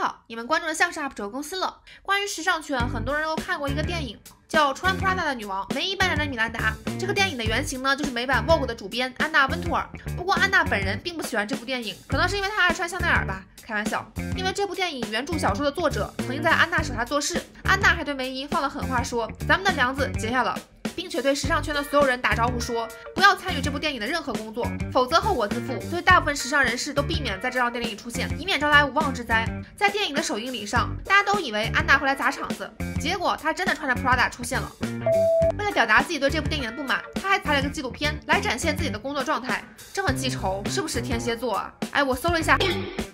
好，你们关注的像是 UP 主公司了。关于时尚圈，很多人都看过一个电影，叫《穿 Prada 的女王》，梅姨扮演的米兰达。这个电影的原型呢，就是美版 Vogue 的主编安娜温图尔。不过安娜本人并不喜欢这部电影，可能是因为她爱穿香奈儿吧。开玩笑，因为这部电影原著小说的作者曾经在安娜手下做事，安娜还对梅姨放了狠话，说咱们的梁子结下了。且对时尚圈的所有人打招呼说，不要参与这部电影的任何工作，否则后果自负。所以大部分时尚人士都避免在这张电影里出现，以免招来无妄之灾。在电影的首映礼上，大家都以为安娜会来砸场子，结果她真的穿着 Prada 出现了。为了表达自己对这部电影的不满，她还拍了一个纪录片来展现自己的工作状态。这么记仇，是不是天蝎座啊？哎，我搜了一下。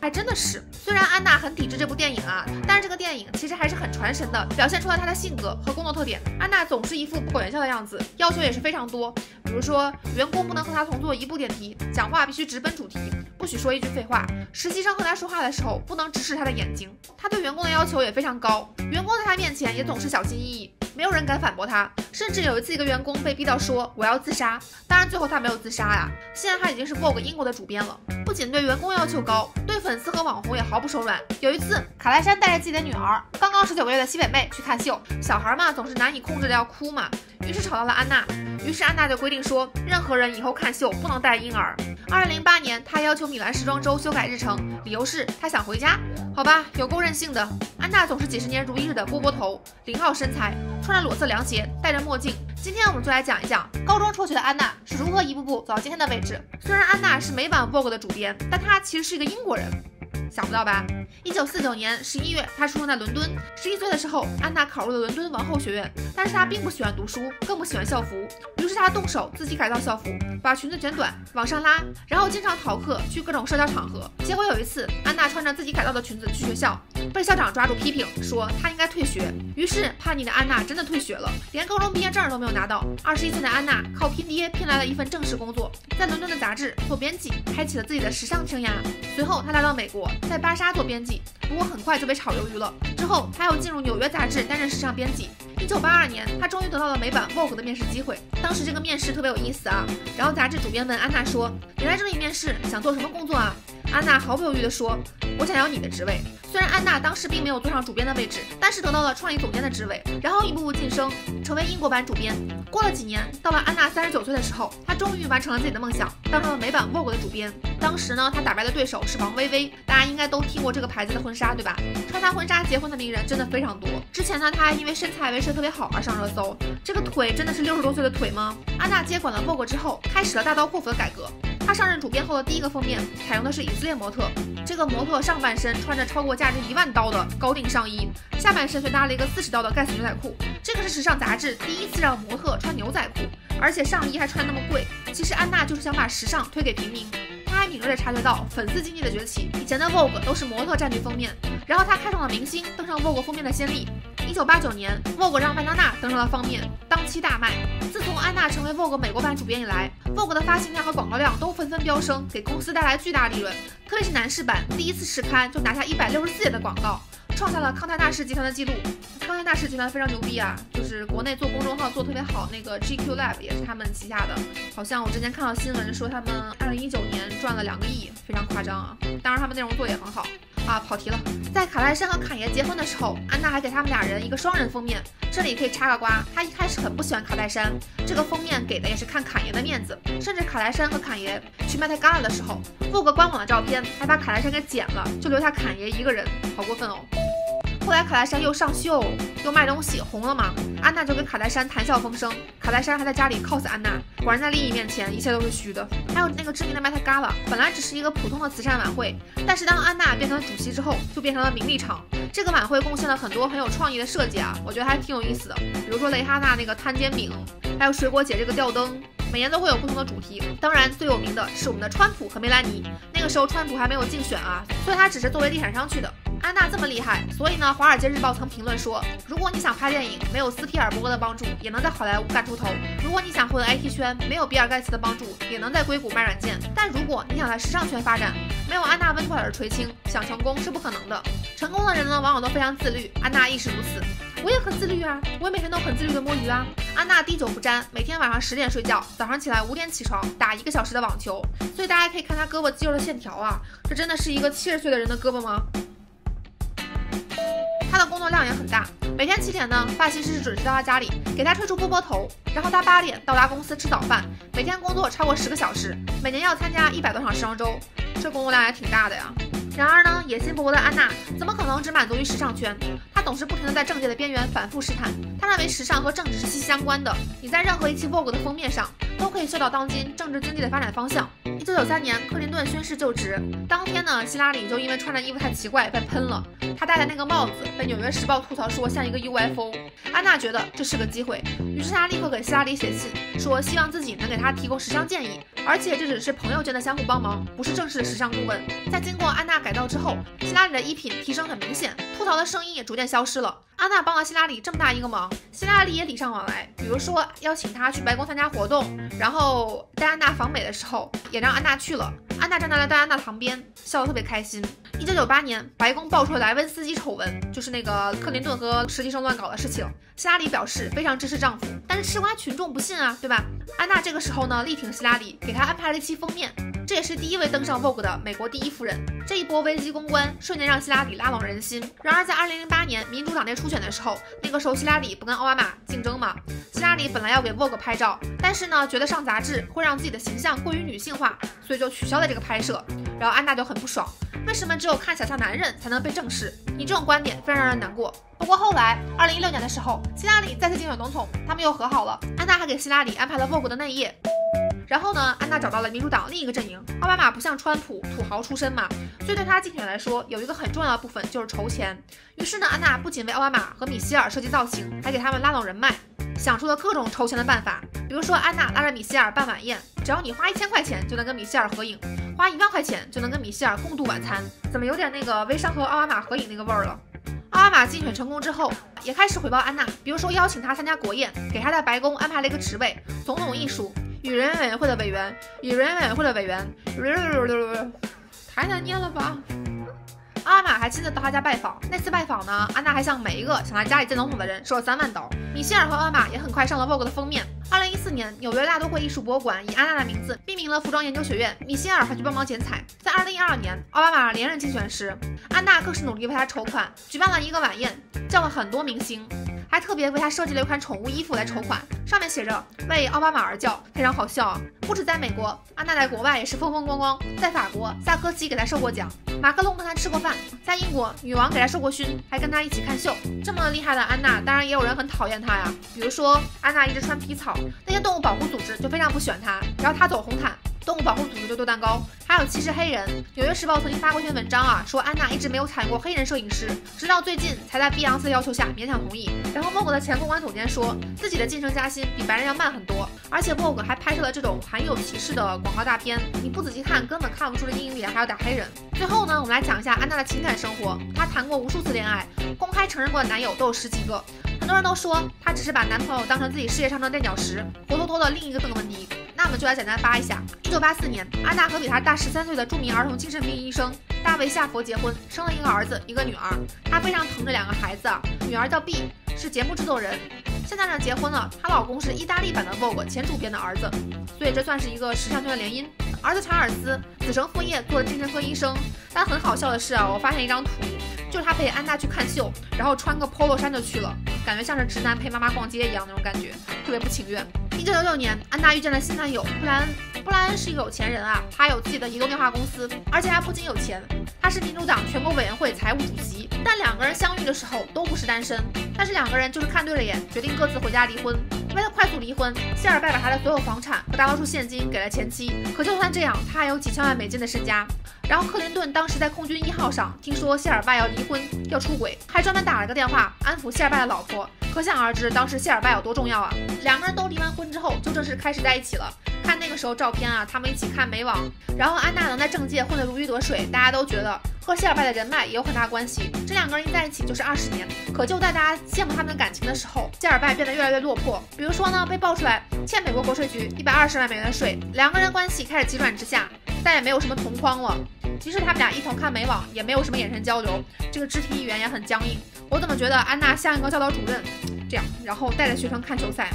还真的是，虽然安娜很抵制这部电影啊，但是这个电影其实还是很传神的，表现出了她的性格和工作特点。安娜总是一副不管笑的样子，要求也是非常多，比如说员工不能和他同坐一部电梯，讲话必须直奔主题，不许说一句废话。实习生和他说话的时候，不能直视他的眼睛。他对员工的要求也非常高，员工在他面前也总是小心翼翼。没有人敢反驳他，甚至有一次一个员工被逼到说我要自杀，当然最后他没有自杀呀。现在他已经是 Vogue 英国的主编了，不仅对员工要求高，对粉丝和网红也毫不手软。有一次，卡戴珊带着自己的女儿，刚刚十九个月的西北妹去看秀，小孩嘛总是难以控制的要哭嘛，于是吵到了安娜，于是安娜就规定说，任何人以后看秀不能带婴儿。二零零八年，她要求米兰时装周修改日程，理由是她想回家。好吧，有够任性的。安娜总是几十年如一日的波波头，零号身材。穿着裸色凉鞋，戴着墨镜。今天我们就来讲一讲高中辍学的安娜是如何一步步走到今天的位置。虽然安娜是美版 Vogue 的主编，但她其实是一个英国人。想不到吧？一九四九年十一月，她出生在伦敦。十一岁的时候，安娜考入了伦敦王后学院，但是她并不喜欢读书，更不喜欢校服。于是她动手自己改造校服，把裙子卷短往上拉，然后经常逃课去各种社交场合。结果有一次，安娜穿着自己改造的裙子去学校，被校长抓住批评，说她应该退学。于是叛逆的安娜真的退学了，连高中毕业证都没有拿到。二十一岁的安娜靠拼爹拼来了一份正式工作，在伦敦的杂志做编辑，开启了自己的时尚生涯。随后她来到美国。在芭莎做编辑，不过很快就被炒鱿鱼了。之后，他又进入纽约杂志担任时尚编辑。一九八二年，他终于得到了美版 Vogue 的面试机会。当时这个面试特别有意思啊。然后杂志主编问安娜说：“你来这里面试，想做什么工作啊？”安娜毫不犹豫地说：“我想要你的职位。”虽然安娜当时并没有坐上主编的位置，但是得到了创意总监的职位，然后一步步晋升，成为英国版主编。过了几年，到了安娜三十九岁的时候，她终于完成了自己的梦想，当上了美版 Vogue 的主编。当时呢，她打败的对手是王薇薇，大家应该都听过这个牌子的婚纱，对吧？穿她婚纱结婚的名人真的非常多。之前呢，她还因为身材维持特别好而上热搜。这个腿真的是六十多岁的腿吗？安娜接管了 Vogue 之后，开始了大刀阔斧的改革。她上任主编后的第一个封面，采用的是以色列模特。这个模特上半身穿着超过价值一万刀的高定上衣，下半身却搭了一个四十刀的盖茨牛仔裤。这个是时尚杂志第一次让模特穿牛仔裤，而且上衣还穿那么贵。其实安娜就是想把时尚推给平民。她还敏锐地察觉到粉丝经济的崛起，以前的 Vogue 都是模特占据封面，然后她开创了明星登上 Vogue 封面的先例。一九八九年，Vogue 让麦当娜登上了封面，当期大卖。自从安成为 Vogue 美国版主编以来，Vogue 的发行量和广告量都纷纷飙升，给公司带来巨大利润。特别是男士版，第一次试刊就拿下一百六十四页的广告，创下了康泰纳仕集团的记录。康泰纳仕集团非常牛逼啊，就是国内做公众号做特别好，那个 GQ Lab 也是他们旗下的。好像我之前看到新闻说他们二零一九年赚了两个亿，非常夸张啊。当然他们内容做也很好。啊，跑题了。在卡戴珊和侃爷结婚的时候，安娜还给他们俩人一个双人封面。这里可以插个瓜，她一开始很不喜欢卡戴珊，这个封面给的也是看侃爷的面子。甚至卡戴珊和侃爷去 Met Gala 的时候 fog 官网的照片还把卡戴珊给剪了，就留下侃爷一个人，好过分哦。后来卡戴珊又上秀又卖东西红了嘛，安娜就跟卡戴珊谈笑风生，卡戴珊还在家里 cos 安娜，果然在利益面前一切都是虚的。还有那个知名的 Met Gala，本来只是一个普通的慈善晚会，但是当安娜变成了主席之后，就变成了名利场。这个晚会贡献了很多很有创意的设计啊，我觉得还挺有意思的，比如说蕾哈娜那个摊煎饼，还有水果姐这个吊灯，每年都会有不同的主题。当然最有名的是我们的川普和梅兰妮，那个时候川普还没有竞选啊，所以他只是作为地产商去的。安娜这么厉害，所以呢，《华尔街日报》曾评论说，如果你想拍电影，没有斯皮尔伯格的帮助，也能在好莱坞干出头；如果你想混 IT 圈，没有比尔盖茨的帮助，也能在硅谷卖软件；但如果你想在时尚圈发展，没有安娜温图尔的垂青，想成功是不可能的。成功的人呢，往往都非常自律，安娜亦是如此。我也很自律啊，我也每天都很自律的摸鱼啊。安娜滴酒不沾，每天晚上十点睡觉，早上起来五点起床，打一个小时的网球。所以大家可以看她胳膊肌肉的线条啊，这真的是一个七十岁的人的胳膊吗？他的工作量也很大。每天七点呢，发型师是准时到他家里给他吹出波波头，然后他八点到达公司吃早饭。每天工作超过十个小时，每年要参加一百多场时装周，这工作量也挺大的呀。然而呢，野心勃勃的安娜怎么可能只满足于时尚圈？她总是不停的在政界的边缘反复试探。她认为时尚和政治是息息相关的。你在任何一期 Vogue 的封面上都可以嗅到当今政治经济的发展方向。一九九三年，克林顿宣誓就职，当天呢，希拉里就因为穿的衣服太奇怪被喷了。她戴的那个帽子被《纽约时报》吐槽说像一个 UFO。安娜觉得这是个机会，于是她立刻给希拉里写信，说希望自己能给她提供时尚建议，而且这只是朋友间的相互帮忙，不是正式的时尚顾问。在经过安娜改造之后，希拉里的衣品提升很明显，吐槽的声音也逐渐消失了。安娜帮了希拉里这么大一个忙，希拉里也礼尚往来，比如说邀请她去白宫参加活动，然后戴安娜访美的时候也让安娜去了。安娜站在了戴安娜旁边，笑得特别开心。一九九八年，白宫爆出了莱温斯基丑闻，就是那个克林顿和实习生乱搞的事情。希拉里表示非常支持丈夫，但是吃瓜群众不信啊，对吧？安娜这个时候呢，力挺希拉里，给她安排了一期封面。这也是第一位登上 Vogue 的美国第一夫人。这一波危机公关瞬间让希拉里拉拢人心。然而，在二零零八年民主党内初选的时候，那个时候希拉里不跟奥巴马竞争嘛？希拉里本来要给 Vogue 拍照，但是呢，觉得上杂志会让自己的形象过于女性化，所以就取消了这个拍摄。然后安娜就很不爽，为什么只有看起来像男人才能被正视？你这种观点非常让人难过。不过后来，二零一六年的时候，希拉里再次竞选总统，他们又和好了。安娜还给希拉里安排了 Vogue 的内页。然后呢，安娜找到了民主党另一个阵营。奥巴马不像川普土豪出身嘛，所以对他竞选来说，有一个很重要的部分就是筹钱。于是呢，安娜不仅为奥巴马和米歇尔设计造型，还给他们拉拢人脉，想出了各种筹钱的办法。比如说，安娜拉着米歇尔办晚宴，只要你花一千块钱就能跟米歇尔合影，花一万块钱就能跟米歇尔共度晚餐。怎么有点那个微商和奥巴马合影那个味儿了？奥巴马竞选成功之后，也开始回报安娜，比如说邀请她参加国宴，给她在白宫安排了一个职位——总统秘书。与人委员会的委员，与人委员会的委员，太难念了吧！阿玛还亲自到他家拜访。那次拜访呢，安娜还向每一个想来家里见总统的人收了三万刀。米歇尔和阿玛也很快上了 Vogue 的封面。二零一四年，纽约大都会艺术博物馆以安娜的名字命名了服装研究学院，米歇尔还去帮忙剪彩。在二零一二年，奥巴马连任竞选时，安娜更是努力为他筹款，举办了一个晚宴，叫了很多明星。还特别为他设计了一款宠物衣服来筹款，上面写着“为奥巴马而叫”，非常好笑啊！不止在美国，安娜在国外也是风风光光。在法国，萨科齐给她受过奖，马克龙跟她吃过饭；在英国，女王给她授过勋，还跟她一起看秀。这么厉害的安娜，当然也有人很讨厌她呀。比如说，安娜一直穿皮草，那些动物保护组织就非常不喜欢她，然后她走红毯。动物保护组织就做蛋糕，还有歧视黑人。纽约时报曾经发过一篇文章啊，说安娜一直没有踩过黑人摄影师，直到最近才在碧昂斯的要求下勉强同意。然后 Vogue 的前公关总监说自己的晋升加薪比白人要慢很多，而且 Vogue 还拍摄了这种含有歧视的广告大片，你不仔细看根本看不出这阴影里还要打黑人。最后呢，我们来讲一下安娜的情感生活，她谈过无数次恋爱，公开承认过的男友都有十几个。很多人都说她只是把男朋友当成自己事业上的垫脚石，活脱脱的另一个邓文迪。那我们就来简单扒一下。一九八四年，安娜和比她大十三岁的著名儿童精神病医生大卫夏佛结婚，生了一个儿子，一个女儿。她非常疼这两个孩子，女儿叫 B，是节目制作人。现在呢，结婚了，她老公是意大利版的 Vogue 前主编的儿子，所以这算是一个时尚圈的联姻。儿子查尔斯子承父业做了精神科医生，但很好笑的是啊，我发现一张图，就是他陪安娜去看秀，然后穿个 polo 衫就去了，感觉像是直男陪妈妈逛街一样那种感觉，特别不情愿。一九九九年，安娜遇见了新男友布莱恩。布莱恩是一个有钱人啊，他有自己的移动电话公司，而且他不仅有钱，他是民主党全国委员会财务主席。但两个人相遇的时候都不是单身，但是两个人就是看对了眼，决定各自回家离婚。为了快速离婚，谢尔拜把他的所有房产和大多数现金给了前妻。可就算这样，他还有几千万美金的身家。然后克林顿当时在空军一号上听说谢尔拜要离婚要出轨，还专门打了个电话安抚谢尔拜的老婆。可想而知，当时谢尔拜有多重要啊！两个人都离完婚之后，就正式开始在一起了。看那个时候照片啊，他们一起看美网。然后安娜能在政界混得如鱼得水，大家都觉得和谢尔拜的人脉也有很大关系。这两个人一在一起就是二十年。可就在大家羡慕他们的感情的时候，谢尔拜变得越来越落魄。比如说呢，被爆出来欠美国国税局一百二十万美元的税，两个人关系开始急转直下，再也没有什么同框了。即使他们俩一同看美网，也没有什么眼神交流，这个肢体语言也很僵硬。我怎么觉得安娜像一个教导主任？这样，然后带着学生看球赛。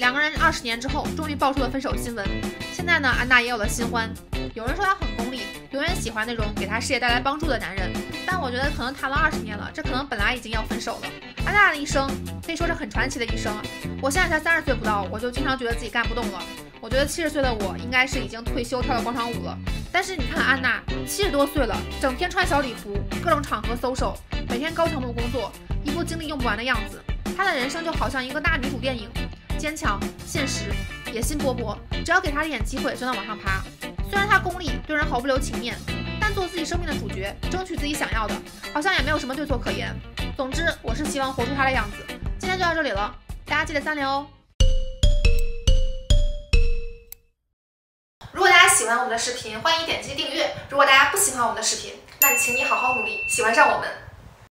两个人二十年之后终于爆出了分手新闻。现在呢，安娜也有了新欢。有人说她很功利，永远喜欢那种给她事业带来帮助的男人。但我觉得可能谈了二十年了，这可能本来已经要分手了。安娜的一生可以说是很传奇的一生！我现在才三十岁不到，我就经常觉得自己干不动了。我觉得七十岁的我应该是已经退休跳跳广场舞了。但是你看安娜，七十多岁了，整天穿小礼服，各种场合 social，每天高强度工作，一副精力用不完的样子。她的人生就好像一个大女主电影，坚强、现实、野心勃勃，只要给他一点机会就能往上爬。虽然他功利，对人毫不留情面，但做自己生命的主角，争取自己想要的，好像也没有什么对错可言。总之，我是希望活出他的样子。今天就到这里了，大家记得三连哦。如果大家喜欢我们的视频，欢迎点击订阅。如果大家不喜欢我们的视频，那请你好好努力，喜欢上我们。